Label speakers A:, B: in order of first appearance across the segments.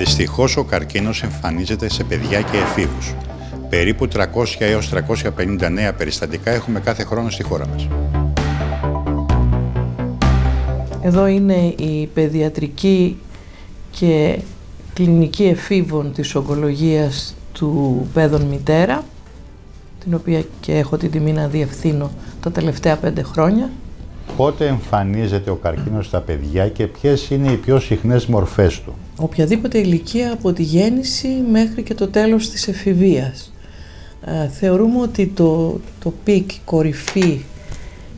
A: Δυστυχώς ο καρκίνος εμφανίζεται σε παιδιά και εφήβους. Περίπου 300 έως 350 νέα περιστατικά έχουμε κάθε χρόνο στη χώρα μας.
B: Εδώ είναι η παιδιατρική και κλινική εφήβων της ογκολογίας του παιδών μητέρα, την οποία και έχω την τιμή να διευθύνω τα τελευταία πέντε χρόνια.
A: Πότε εμφανίζεται ο καρκίνος στα παιδιά και ποιες είναι οι πιο συχνές μορφές του;
B: Οποιαδήποτε ηλικία από τη γέννηση μέχρι και το τέλος της εφηβείας. Ε, θεωρούμε ότι το, το peak, κορυφή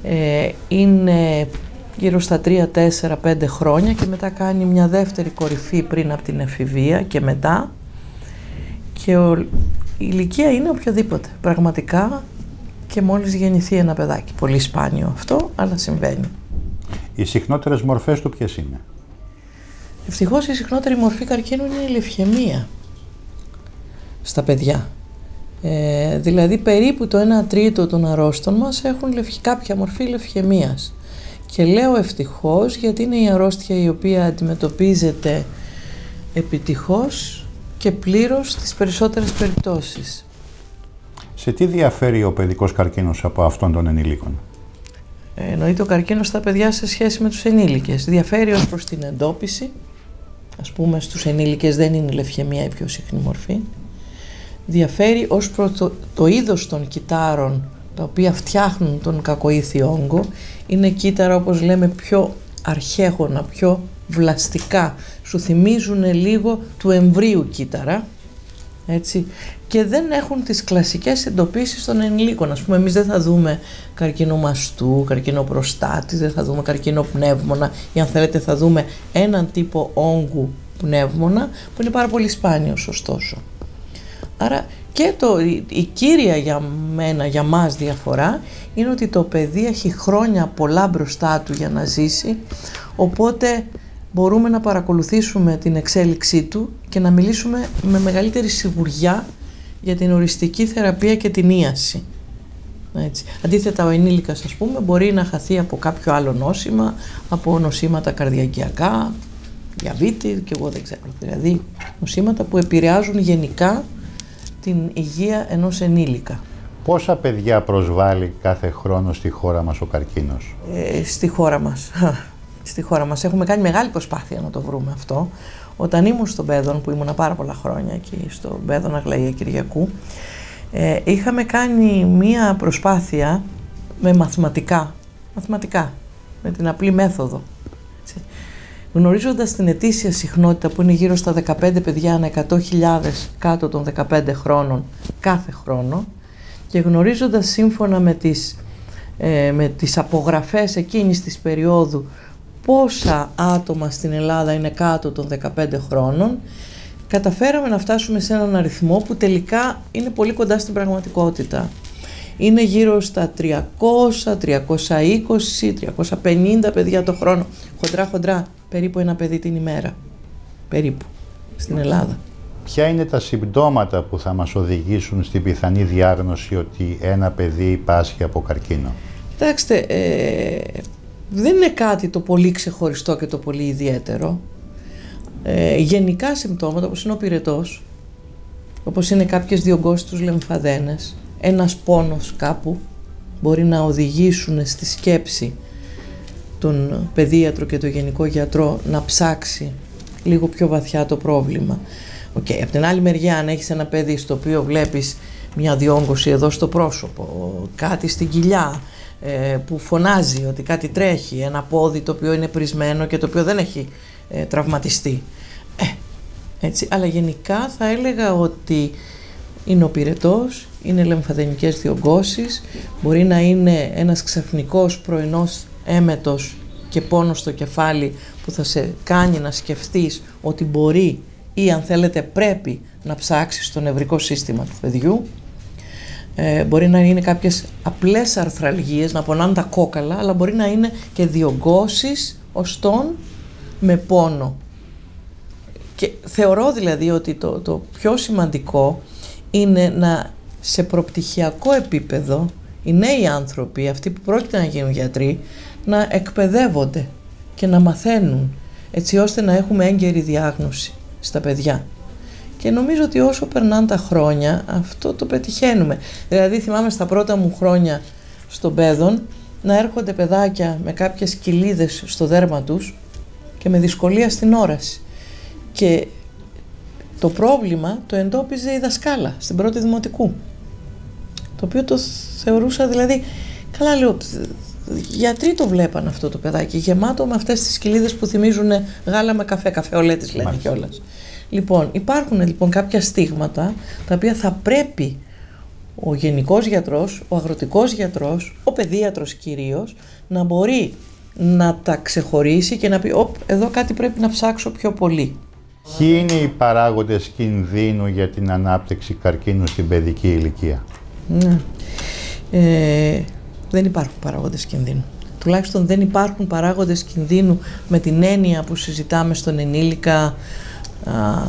B: ε, είναι γύρω στα 3, 4, 5 χρόνια και μετά κάνει μια δεύτερη κορυφή πριν από την εφηβεία και μετά και ο, η ηλικία είναι οποιαδήποτε, πραγματικά και μόλις γεννηθεί ένα παιδάκι. Πολύ σπάνιο αυτό, αλλά συμβαίνει.
A: Οι συχνότερες μορφές του ποιες είναι;
B: Ευτυχώς η συχνότερη μορφή καρκίνου είναι η λευχαιμία στα παιδιά. Ε, δηλαδή περίπου το 1 τρίτο των αρρώστων μας έχουν κάποια μορφή λευχαιμίας. Και λέω ευτυχώς γιατί είναι η αρρώστια η οποία αντιμετωπίζεται επιτυχώς και πλήρως στις περισσότερες περιπτώσεις.
A: Σε τι διαφέρει ο παιδικός καρκίνος από αυτόν των ενηλίκων;
B: Ε, εννοείται ο καρκίνος στα παιδιά σε σχέση με τους ενήλικες. Διαφέρει ως προς την εντόπιση. Ας πούμε στους ενήλικες δεν είναι η λευχαιμία η πιο συχνή μορφή. Διαφέρει ως προς το, το είδος των κυτάρων τα οποία φτιάχνουν τον κακοήθιο όγκο. Είναι κύτταρα όπως λέμε πιο αρχαίγωνα, πιο βλαστικά. Σου θυμίζουν λίγο του εμβρίου κύτταρα. Έτσι, και δεν έχουν τις κλασικές εντοπίσεις των ενηλίκων. Ας πούμε, εμείς δεν θα δούμε καρκίνο μαστού, καρκίνο προστάτης, δεν θα δούμε καρκίνο πνεύμονα ή αν θέλετε θα δούμε έναν τύπο όγκου πνεύμονα που είναι πάρα πολύ σπάνιος ωστόσο. Άρα και το, η κύρια για μένα, για μας διαφορά είναι ότι το παιδί έχει χρόνια πολλά μπροστά του για να ζήσει οπότε μπορούμε να παρακολουθήσουμε την εξέλιξή του και να μιλήσουμε με μεγαλύτερη σιγουριά για την οριστική θεραπεία και την ίαση. Έτσι. Αντίθετα ο ενήλικας ας πούμε μπορεί να χαθεί από κάποιο άλλο νόσημα, από νοσήματα καρδιακιακά, διαβήτη και εγώ δεν ξέρω. Δηλαδή νοσήματα που επηρεάζουν γενικά την υγεία ενός ενήλικα.
A: Πόσα παιδιά προσβάλλει κάθε χρόνο στη χώρα μας ο καρκίνος;
B: Ε, στη χώρα μας. Στη χώρα μας έχουμε κάνει μεγάλη προσπάθεια να το βρούμε αυτό. Όταν ήμουν στον Πέδον, που ήμουν πάρα πολλά χρόνια εκεί στο Πέδον Αγλαία Κυριακού, ε, είχαμε κάνει μία προσπάθεια με μαθηματικά, μαθηματικά, με την απλή μέθοδο. Έτσι. Γνωρίζοντας την ετήσια συχνότητα που είναι γύρω στα 15 παιδιά ανά 100.000 κάτω των 15 χρόνων κάθε χρόνο και γνωρίζοντας σύμφωνα με τις, ε, με τις απογραφές εκείνης της περίοδου πόσα άτομα στην Ελλάδα είναι κάτω των 15 χρόνων, καταφέραμε να φτάσουμε σε έναν αριθμό που τελικά είναι πολύ κοντά στην πραγματικότητα. Είναι γύρω στα 300, 320, 350 παιδιά το χρόνο. Χοντρά, χοντρά, περίπου ένα παιδί την ημέρα. Περίπου, στην Ελλάδα.
A: Ποια είναι τα συμπτώματα που θα μας οδηγήσουν στην πιθανή διάγνωση ότι ένα παιδί πάσχει από καρκίνο;
B: Κοιτάξτε, ε, δεν είναι κάτι το πολύ ξεχωριστό και το πολύ ιδιαίτερο. Ε, γενικά συμπτώματα όπως είναι ο πυρετός, όπως είναι κάποιες διωγγώσεις τους λεμφαδένες, ένας πόνος κάπου μπορεί να οδηγήσουν στη σκέψη τον παιδίατρο και τον γενικό γιατρό να ψάξει λίγο πιο βαθιά το πρόβλημα. Okay. Από την άλλη μεριά αν έχεις ένα παιδί στο οποίο βλέπεις μια διόγκωση εδώ στο πρόσωπο, κάτι στην κοιλιά, ε, που φωνάζει ότι κάτι τρέχει, ένα πόδι το οποίο είναι πρισμένο και το οποίο δεν έχει ε, τραυματιστεί. Ε, έτσι, αλλά γενικά θα έλεγα ότι είναι ο πυρετός, είναι λεμφαδενικές διωγγώσεις, μπορεί να είναι ένας ξαφνικός πρωινός έμετος και πόνος στο κεφάλι που θα σε κάνει να σκεφτείς ότι μπορεί ή αν θέλετε πρέπει να ψάξεις το νευρικό σύστημα του παιδιού ε, μπορεί να είναι κάποιες απλές αρθραλγίες, να πονάνε τα κόκαλα, αλλά μπορεί να είναι και διωγγώσεις οστών με πόνο. Και θεωρώ δηλαδή ότι το, το πιο σημαντικό είναι να σε προπτυχιακό επίπεδο οι νέοι άνθρωποι, αυτοί που πρόκειται να γίνουν γιατροί, να εκπαιδεύονται και να μαθαίνουν έτσι ώστε να έχουμε έγκαιρη διάγνωση. στα παιδιά. Και νομίζω ότι όσο περνάνε τα χρόνια αυτό το πετυχαίνουμε. Δηλαδή θυμάμαι στα πρώτα μου χρόνια στον παιδόν να έρχονται παιδάκια με κάποιες κοιλίδες στο δέρμα τους και με δυσκολία στην όραση. Και το πρόβλημα το εντόπιζε η δασκάλα στην πρώτη δημοτικού. Το οποίο το θεωρούσα δηλαδή, καλά λέω, γιατροί το βλέπαν αυτό το παιδάκι, γεμάτο με αυτές τις κοιλίδες που θυμίζουν γάλα με καφέ, καφεολέτες λένε κιόλας. Λοιπόν, υπάρχουν λοιπόν κάποια στίγματα τα οποία θα πρέπει ο γενικός γιατρός, ο αγροτικός γιατρός, ο παιδίατρος κυρίως, να μπορεί να τα ξεχωρίσει και να πει «Οπ, εδώ κάτι πρέπει να ψάξω πιο πολύ».
A: Ποιοι είναι οι παράγοντες κινδύνου για την ανάπτυξη καρκίνου στην παιδική ηλικία;
B: Ναι. Ε, δεν υπάρχουν παράγοντες κινδύνου. Τουλάχιστον δεν υπάρχουν παράγοντες κινδύνου με την έννοια που συζητάμε στον ενήλικα α,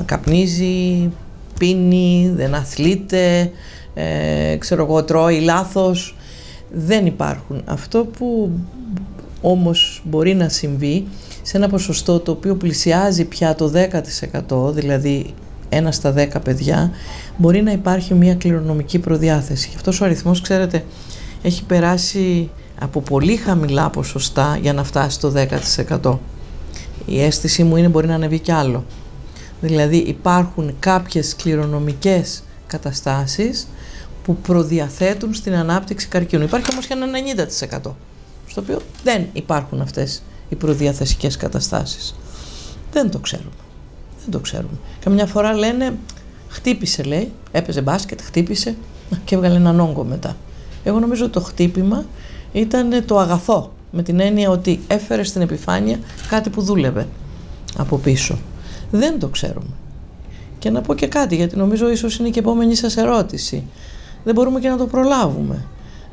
B: καπνίζει, πίνει, δεν αθλείται, ε, ξέρω εγώ, τρώει λάθος. Δεν υπάρχουν. Αυτό που όμως μπορεί να συμβεί σε ένα ποσοστό το οποίο πλησιάζει πια το 10%, δηλαδή ένα στα 10 παιδιά, μπορεί να υπάρχει μια κληρονομική προδιάθεση. Και αυτός ο αριθμός, ξέρετε, έχει περάσει από πολύ χαμηλά ποσοστά για να φτάσει το 10%. Η αίσθησή μου είναι μπορεί να ανεβεί κι άλλο. Δηλαδή υπάρχουν κάποιες κληρονομικές καταστάσεις που προδιαθέτουν στην ανάπτυξη καρκίνου. Υπάρχει όμως και ένα 90% στο οποίο δεν υπάρχουν αυτές οι προδιαθεσικές καταστάσεις. Δεν το ξέρουμε. Δεν το ξέρουμε. Καμιά φορά λένε χτύπησε λέει, έπαιζε μπάσκετ, χτύπησε και έβγαλε έναν όγκο μετά. Εγώ νομίζω ότι το χτύπημα ήταν το αγαθό με την έννοια ότι έφερε στην επιφάνεια κάτι που δούλευε από πίσω. Δεν το ξέρουμε. Και να πω και κάτι, γιατί νομίζω ίσως είναι και η επόμενη σας ερώτηση. Δεν μπορούμε και να το προλάβουμε.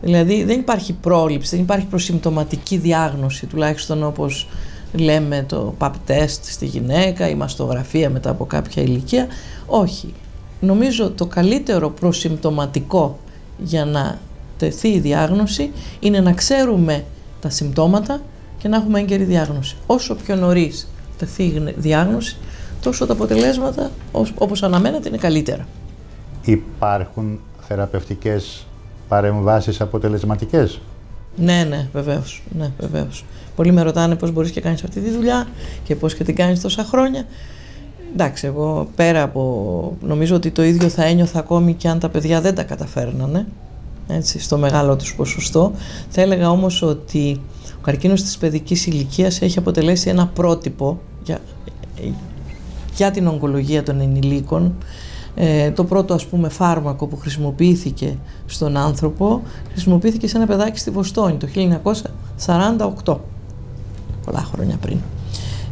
B: Δηλαδή δεν υπάρχει πρόληψη, δεν υπάρχει προσυμπτωματική διάγνωση, τουλάχιστον όπως λέμε το pap test στη γυναίκα, η μαστογραφία μετά από κάποια ηλικία. Όχι. Νομίζω το καλύτερο προσυμπτωματικό για να τεθεί η διάγνωση είναι να ξέρουμε τα συμπτώματα και να έχουμε έγκαιρη διάγνωση. Όσο πιο νωρίς τεθεί η διάγνωση, τόσο τα αποτελέσματα όπως αναμένεται είναι καλύτερα.
A: Υπάρχουν θεραπευτικές παρεμβάσεις αποτελεσματικές;
B: Ναι, ναι, βεβαίως. Ναι, βεβαίως. Πολλοί με ρωτάνε πώς μπορείς και κάνεις αυτή τη δουλειά και πώς και την κάνεις τόσα χρόνια. Εντάξει, εγώ πέρα από. Νομίζω ότι το ίδιο θα ένιωθα ακόμη και αν τα παιδιά δεν τα καταφέρνανε. Έτσι, στο μεγάλο τους ποσοστό. Θα έλεγα όμως ότι ο καρκίνος της παιδικής ηλικίας έχει αποτελέσει ένα πρότυπο για, για την ογκολογία των ενηλίκων ε, το πρώτο ας πούμε φάρμακο που χρησιμοποιήθηκε στον άνθρωπο χρησιμοποιήθηκε σε ένα παιδάκι στη Βοστόνη το 1948 πολλά χρόνια πριν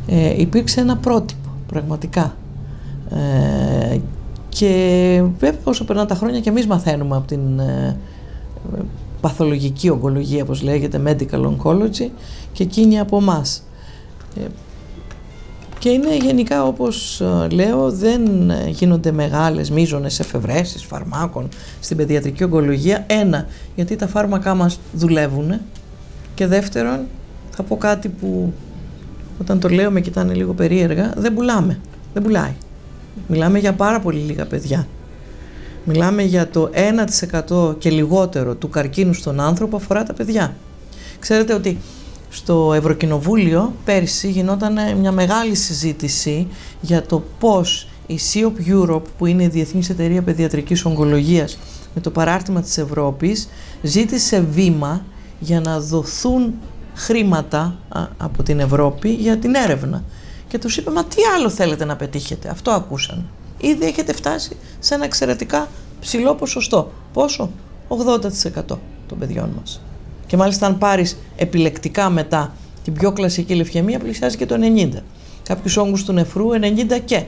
B: ε, υπήρξε ένα πρότυπο πραγματικά ε, και βέβαια όσο περνάνε τα χρόνια και εμείς μαθαίνουμε από την ε, παθολογική ογκολογία όπως λέγεται medical oncology και εκείνη από εμάς. Και είναι γενικά όπως ε, λέω δεν ε, γίνονται μεγάλες μείζονες εφευρέσεις φαρμάκων στην παιδιατρική ογκολογία. Ένα, γιατί τα φάρμακά μας δουλεύουν και δεύτερον θα πω κάτι που όταν το λέω με κοιτάνε λίγο περίεργα, δεν πουλάμε, δεν πουλάει. Μιλάμε για πάρα πολύ λίγα παιδιά. Μιλάμε για το 1% και λιγότερο του καρκίνου στον άνθρωπο αφορά τα παιδιά. Ξέρετε ότι στο Ευρωκοινοβούλιο πέρσι γινόταν μια μεγάλη συζήτηση για το πώς η COP Europe που είναι η Διεθνής Εταιρεία Παιδιατρικής Ογκολογίας με το παράρτημα της Ευρώπης ζήτησε βήμα για να δοθούν χρήματα από την Ευρώπη για την έρευνα. Και τους είπε, μα τι άλλο θέλετε να πετύχετε; Αυτό ακούσαν. Ήδη έχετε φτάσει σε ένα εξαιρετικά ψηλό ποσοστό. Πόσο; 80% των παιδιών μας. Και μάλιστα αν πάρεις επιλεκτικά μετά την πιο κλασική λευχαιμία πλησιάζει και το 90. Κάποιους όγκους του νεφρού 90 και.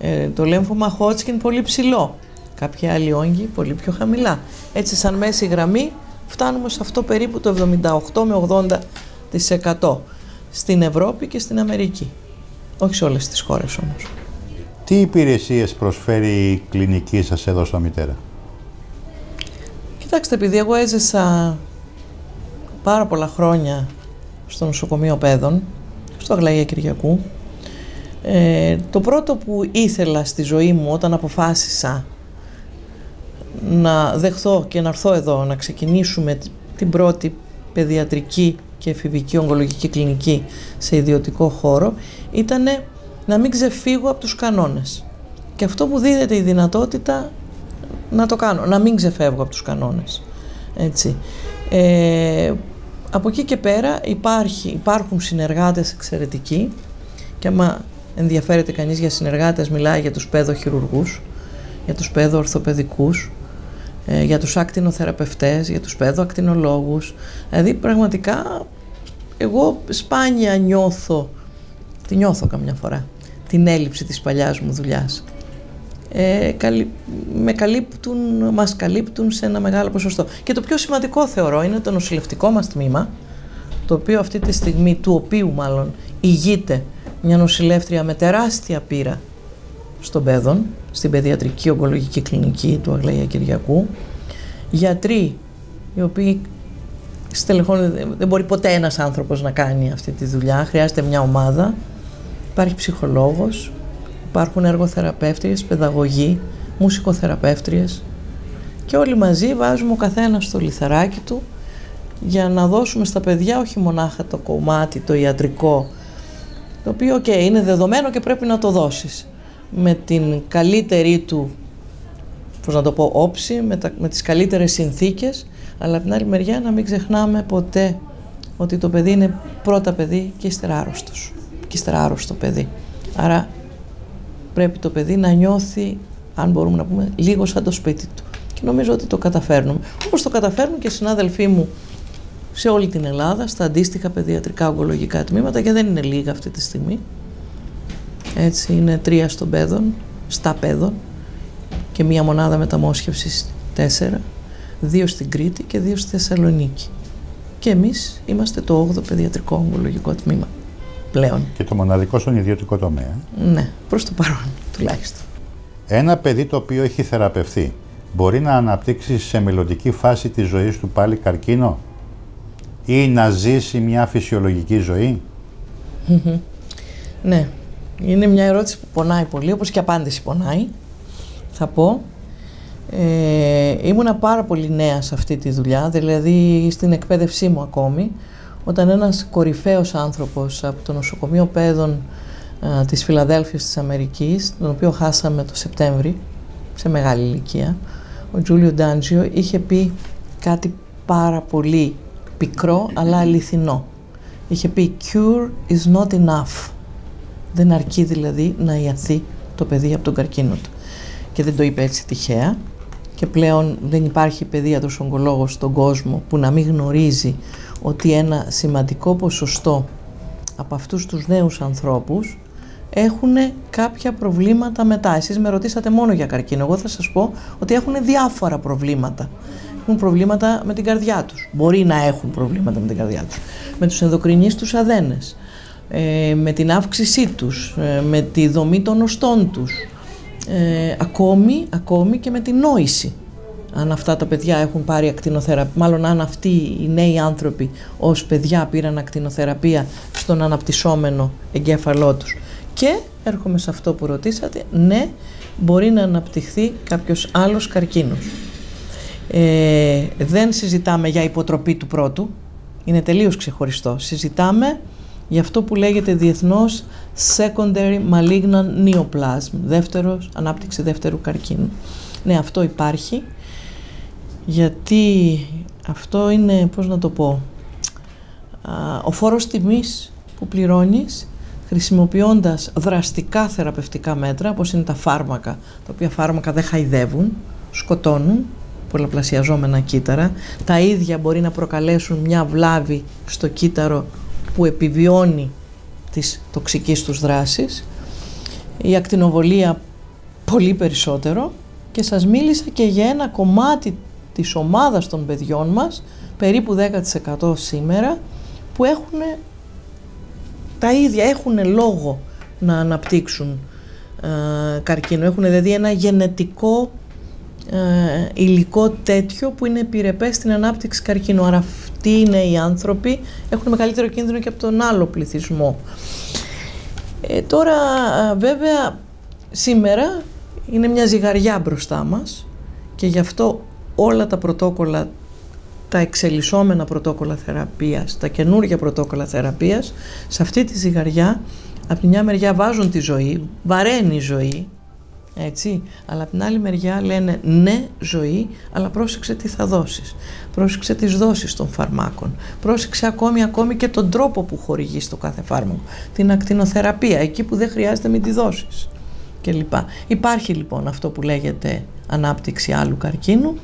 B: Ε, το λέμφωμα Hodgkin πολύ ψηλό. Κάποια άλλοι όγκοι πολύ πιο χαμηλά. Έτσι σαν μέση γραμμή φτάνουμε σε αυτό περίπου το 78 με 80% στην Ευρώπη και στην Αμερική. Όχι σε όλες τις χώρες όμως.
A: Τι υπηρεσίες προσφέρει η κλινική σας εδώ στο Μητέρα;
B: Κοιτάξτε, επειδή εγώ έζησα πάρα πολλά χρόνια στο νοσοκομείο παιδών, στο Αγλαία Κυριακού. Ε, το πρώτο που ήθελα στη ζωή μου όταν αποφάσισα να δεχθώ και να έρθω εδώ να ξεκινήσουμε την πρώτη παιδιατρική και εφηβική ογκολογική κλινική σε ιδιωτικό χώρο ήταν να μην ξεφύγω από τους κανόνες. Και αυτό μου δίδεται η δυνατότητα να το κάνω, να μην ξεφεύγω από τους κανόνες. Έτσι. Ε, από εκεί και πέρα υπάρχει, υπάρχουν συνεργάτες εξαιρετικοί και άμα ενδιαφέρεται κανείς για συνεργάτες μιλάει για τους παιδοχειρουργούς, για τους παιδοορθοπαιδικούς, ε, για τους ακτινοθεραπευτές, για τους παιδοακτινολόγους. Δηλαδή πραγματικά εγώ σπάνια νιώθω, τη νιώθω καμιά φορά, την έλλειψη της παλιάς μου δουλειάς. Ε, με καλύπτουν, μας καλύπτουν σε ένα μεγάλο ποσοστό. Και το πιο σημαντικό θεωρώ είναι το νοσηλευτικό μας τμήμα, το οποίο αυτή τη στιγμή, του οποίου μάλλον ηγείται μια νοσηλεύτρια με τεράστια πείρα στον παιδόν, στην παιδιατρική ογκολογική κλινική του Αγλαία Κυριακού, γιατροί οι οποίοι στελεχώνονται, δεν μπορεί ποτέ ένας άνθρωπος να κάνει αυτή τη δουλειά, χρειάζεται μια ομάδα, υπάρχει ψυχολόγος, υπάρχουν εργοθεραπεύτριες, παιδαγωγοί, μουσικοθεραπεύτριες και όλοι μαζί βάζουμε ο καθένας στο λιθαράκι του για να δώσουμε στα παιδιά όχι μονάχα το κομμάτι, το ιατρικό, το οποίο okay, είναι δεδομένο και πρέπει να το δώσεις με την καλύτερη του, πώς να το πω, όψη, με, τα, με τις καλύτερες συνθήκες, αλλά από την άλλη μεριά να μην ξεχνάμε ποτέ ότι το παιδί είναι πρώτα παιδί και ύστερα άρρωστος. Και ύστερα άρρωστο παιδί. Άρα πρέπει το παιδί να νιώθει, αν μπορούμε να πούμε, λίγο σαν το σπίτι του. Και νομίζω ότι το καταφέρνουμε. Όπως το καταφέρνουν και οι συνάδελφοί μου σε όλη την Ελλάδα, στα αντίστοιχα παιδιατρικά ογκολογικά τμήματα και δεν είναι λίγα αυτή τη στιγμή. Έτσι είναι τρία στον παιδόν, στα παιδόν και μία μονάδα μεταμόσχευσης τέσσερα, δύο στην Κρήτη και δύο στη Θεσσαλονίκη. Και εμείς είμαστε το 8ο παιδιατρικό ογκολογικό τμήμα πλέον.
A: Και το μοναδικό στον ιδιωτικό τομέα.
B: Ναι, προς το παρόν τουλάχιστον.
A: Ένα παιδί το οποίο έχει θεραπευθεί μπορεί να αναπτύξει σε μελλοντική φάση της ζωής του πάλι καρκίνο; Ή να ζήσει μια φυσιολογική
B: Ναι, είναι μια ερώτηση που πονάει πολύ, όπως και απάντηση πονάει, θα πω. Ε, ήμουνα πάρα πολύ νέα σε αυτή τη δουλειά, δηλαδή στην εκπαίδευσή μου ακόμη, όταν ένας κορυφαίος άνθρωπος από το νοσοκομείο παιδών α, της Φιλαδέλφειας της Αμερικής, τον οποίο χάσαμε το Σεπτέμβρη, σε μεγάλη ηλικία, ο Τζούλιο Ντάντζιο είχε πει κάτι πάρα πολύ πικρό αλλά αληθινό. Είχε πει «Cure is not enough». Δεν αρκεί δηλαδή να ιαθεί το παιδί από τον καρκίνο του. Και δεν το είπε έτσι τυχαία. Και πλέον δεν υπάρχει παιδίατρος ογκολόγος στον κόσμο που να μην γνωρίζει ότι ένα σημαντικό ποσοστό από αυτούς τους νέους ανθρώπους έχουν κάποια προβλήματα μετά. Εσείς με ρωτήσατε μόνο για καρκίνο. Εγώ θα σας πω ότι έχουν διάφορα προβλήματα. Έχουν προβλήματα με την καρδιά τους. Μπορεί να έχουν προβλήματα με την καρδιά τους. Με τους ενδοκρινείς τους αδένες. Ε, με την αύξησή τους. Ε, με τη δομή των οστών τους. Ε, ακόμη, ακόμη και με την νόηση αν αυτά τα παιδιά έχουν πάρει ακτινοθεραπεία, μάλλον αν αυτοί οι νέοι άνθρωποι ως παιδιά πήραν ακτινοθεραπεία στον αναπτυσσόμενο εγκέφαλό τους. Και έρχομαι σε αυτό που ρωτήσατε, ναι, μπορεί να αναπτυχθεί κάποιος άλλος καρκίνος. Ε, δεν συζητάμε για υποτροπή του πρώτου, είναι τελείως ξεχωριστό. Συζητάμε για αυτό που λέγεται διεθνώς secondary malignant neoplasm, δεύτερος, ανάπτυξη δεύτερου καρκίνου. Ναι, αυτό υπάρχει γιατί αυτό είναι, πώς να το πω, ο φόρος τιμής που πληρώνεις χρησιμοποιώντας δραστικά θεραπευτικά μέτρα, όπως είναι τα φάρμακα, τα οποία φάρμακα δεν χαϊδεύουν, σκοτώνουν, πολλαπλασιαζόμενα κύτταρα, τα ίδια μπορεί να προκαλέσουν μια βλάβη στο κύτταρο που επιβιώνει της τοξικής τους δράσης, η ακτινοβολία πολύ περισσότερο. Και σας μίλησα και για ένα κομμάτι της ομάδας των παιδιών μας, περίπου 10% σήμερα, που έχουν τα ίδια, έχουν λόγο να αναπτύξουν ε, καρκίνο. Έχουν δηλαδή ένα γενετικό ε, υλικό τέτοιο που είναι επιρρεπές στην ανάπτυξη καρκίνου. Άρα αυτοί είναι οι άνθρωποι, έχουν μεγαλύτερο κίνδυνο και από τον άλλο πληθυσμό. Ε, τώρα βέβαια σήμερα είναι μια ζυγαριά μπροστά μας και γι' αυτό όλα τα πρωτόκολλα, τα εξελισσόμενα πρωτόκολλα θεραπείας, τα καινούργια πρωτόκολλα θεραπείας, σε αυτή τη ζυγαριά από τη μια μεριά βάζουν τη ζωή, βαραίνει η ζωή, έτσι, αλλά από την άλλη μεριά λένε ναι ζωή, αλλά πρόσεξε τι θα δώσεις. Πρόσεξε τις δόσεις των φαρμάκων. Πρόσεξε ακόμη, ακόμη και τον τρόπο που χορηγείς το κάθε φάρμακο. Την ακτινοθεραπεία, εκεί που δεν χρειάζεται μην τη δώσεις. Και λοιπά. Υπάρχει λοιπόν αυτό που λέγεται ανάπτυξη άλλου καρκίνου,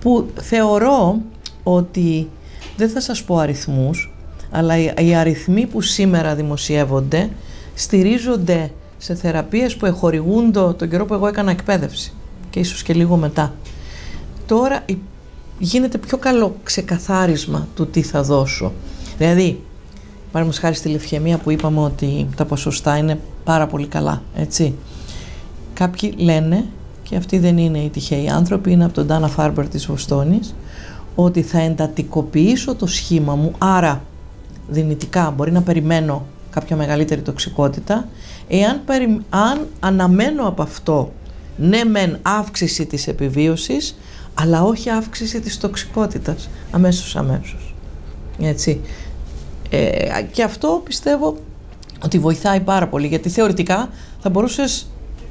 B: που θεωρώ ότι δεν θα σας πω αριθμούς, αλλά οι αριθμοί που σήμερα δημοσιεύονται στηρίζονται σε θεραπείες που εχορηγούνται τον καιρό που εγώ έκανα εκπαίδευση και ίσως και λίγο μετά. Τώρα γίνεται πιο καλό ξεκαθάρισμα του τι θα δώσω. Δηλαδή, πάρουμε χάρη στη λευχαιμία που είπαμε ότι τα ποσοστά είναι πάρα πολύ καλά, έτσι. Κάποιοι λένε, και αυτοί δεν είναι οι τυχαίοι άνθρωποι, είναι από τον Ντάνα Φάρμπερ της Βοστόνης, ότι θα εντατικοποιήσω το σχήμα μου, άρα δυνητικά μπορεί να περιμένω κάποια μεγαλύτερη τοξικότητα, εάν αν αναμένω από αυτό ναι μεν αύξηση της επιβίωσης, αλλά όχι αύξηση της τοξικότητας, αμέσως αμέσως. Έτσι. Ε, και αυτό πιστεύω ότι βοηθάει πάρα πολύ, γιατί θεωρητικά θα μπορούσες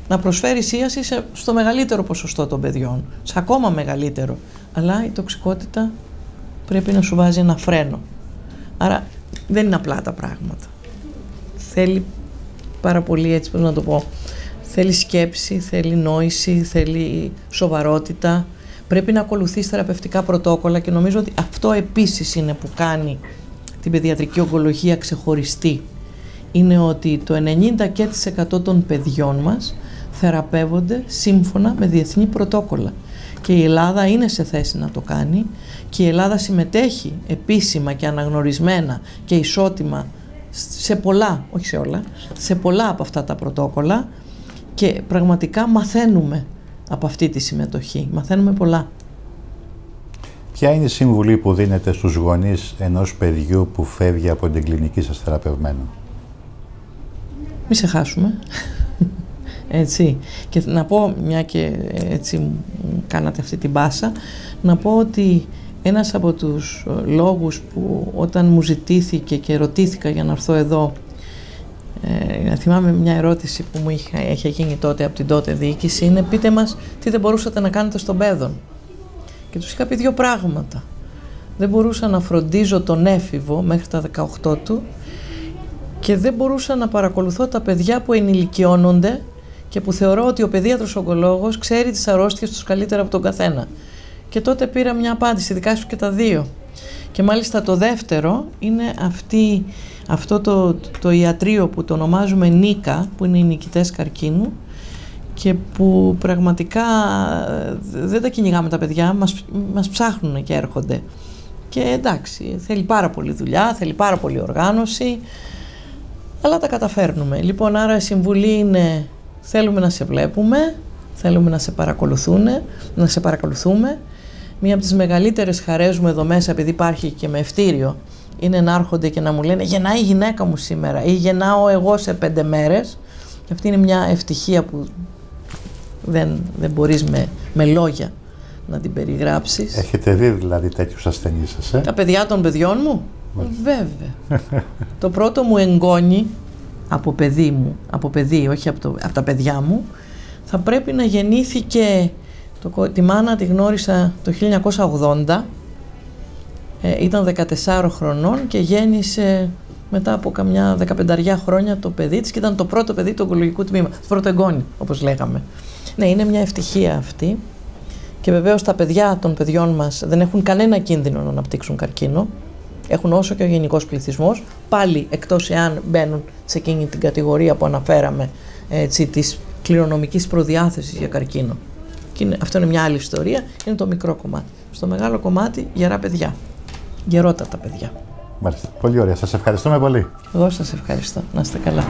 B: να προσφέρεις ίαση στο μεγαλύτερο ποσοστό των παιδιών, σε ακόμα μεγαλύτερο. Αλλά η τοξικότητα πρέπει να σου βάζει ένα φρένο. Άρα δεν είναι απλά τα πράγματα. Θέλει πάρα πολύ έτσι πώς να το πω. Θέλει σκέψη, θέλει νόηση, θέλει σοβαρότητα. Πρέπει να ακολουθείς θεραπευτικά πρωτόκολλα και νομίζω ότι αυτό επίσης είναι που κάνει την παιδιατρική ογκολογία ξεχωριστή. Είναι ότι το 90% των παιδιών μας θεραπεύονται σύμφωνα με διεθνή πρωτόκολλα. Και η Ελλάδα είναι σε θέση να το κάνει και η Ελλάδα συμμετέχει επίσημα και αναγνωρισμένα και ισότιμα σε πολλά, όχι σε όλα, σε πολλά από αυτά τα πρωτόκολλα και πραγματικά μαθαίνουμε από αυτή τη συμμετοχή. Μαθαίνουμε πολλά.
A: Ποια είναι η συμβουλή που δίνετε στους γονείς ενός παιδιού που φεύγει από την κλινική σας θεραπευμένο;
B: Μη σε χάσουμε. Έτσι. Και να πω, μια και έτσι κάνατε αυτή την πάσα, να πω ότι ένας από τους ε, λόγους που όταν μου ζητήθηκε και ρωτήθηκα για να έρθω εδώ ε, θυμάμαι μια ερώτηση που μου είχε, είχε γίνει τότε από την τότε διοίκηση είναι πείτε μας τι δεν μπορούσατε να κάνετε στον παιδόν και τους είχα πει δύο πράγματα δεν μπορούσα να φροντίζω τον έφηβο μέχρι τα 18 του και δεν μπορούσα να παρακολουθώ τα παιδιά που ενηλικιώνονται και που θεωρώ ότι ο παιδίατρος ογκολόγος ξέρει τις αρρώστιες τους καλύτερα από τον καθένα. Και τότε πήρα μια απάντηση, δικά σου και τα δύο. Και μάλιστα το δεύτερο είναι αυτή, αυτό το, το ιατρείο που το ονομάζουμε Νίκα, που είναι οι νικητές καρκίνου και που πραγματικά ε, δεν τα κυνηγάμε τα παιδιά, μας, μας ψάχνουν και έρχονται. Και εντάξει, θέλει πάρα πολύ δουλειά, θέλει πάρα πολύ οργάνωση, αλλά τα καταφέρνουμε. Λοιπόν, άρα η συμβουλή είναι θέλουμε να σε βλέπουμε, θέλουμε να σε παρακολουθούν, να σε παρακολουθούμε, Μία από τις μεγαλύτερες χαρές μου εδώ μέσα, επειδή υπάρχει και με ευτήριο, είναι να έρχονται και να μου λένε «Γεννάει η γυναίκα μου σήμερα» ή «Γεννάω εγώ σε πέντε μέρες». Και αυτή είναι μια ευτυχία που δεν, δεν μπορείς με, με λόγια να την περιγράψεις.
A: Έχετε δει δηλαδή τέτοιους ασθενείς σας, ε;
B: Τα παιδιά των παιδιών μου; Βέβαια. το πρώτο μου εγγόνι από παιδί μου, από παιδί, όχι από, το, από τα παιδιά μου, θα πρέπει να γεννήθηκε το, τη μάνα τη γνώρισα το 1980, ε, ήταν 14 χρονών και γέννησε μετά από καμιά 15 χρόνια το παιδί της και ήταν το πρώτο παιδί του ογκολογικού τμήμα, το πρώτο εγγόνι όπως λέγαμε. Ναι, είναι μια ευτυχία αυτή και βεβαίως τα παιδιά των παιδιών μας δεν έχουν κανένα κίνδυνο να αναπτύξουν καρκίνο, έχουν όσο και ο γενικός πληθυσμός, πάλι εκτός εάν μπαίνουν σε εκείνη την κατηγορία που αναφέραμε έτσι, της κληρονομικής προδιάθεσης για καρκίνο. Και είναι, αυτό είναι μια άλλη ιστορία, είναι το μικρό κομμάτι. Στο μεγάλο κομμάτι γερά παιδιά, γερότατα παιδιά.
A: Μάλιστα. Πολύ ωραία. Σας ευχαριστούμε πολύ.
B: Εγώ σας ευχαριστώ. Να είστε καλά.